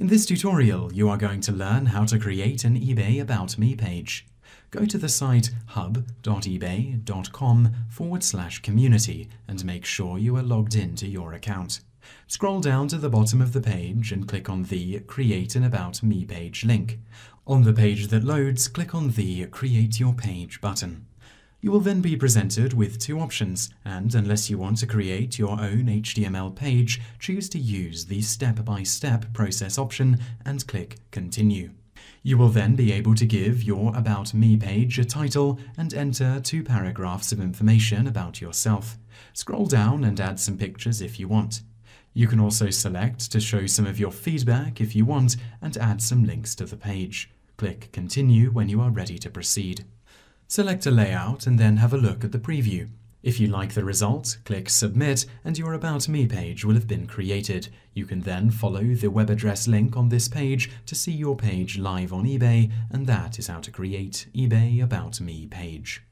In this tutorial, you are going to learn how to create an eBay About Me page. Go to the site hub.ebay.com forward slash community and make sure you are logged into your account. Scroll down to the bottom of the page and click on the Create an About Me page link. On the page that loads, click on the Create Your Page button. You will then be presented with two options, and unless you want to create your own HTML page, choose to use the step-by-step -step process option and click Continue. You will then be able to give your About Me page a title and enter two paragraphs of information about yourself. Scroll down and add some pictures if you want. You can also select to show some of your feedback if you want and add some links to the page. Click Continue when you are ready to proceed. Select a layout and then have a look at the preview. If you like the result, click Submit and your About Me page will have been created. You can then follow the web address link on this page to see your page live on eBay and that is how to create eBay About Me page.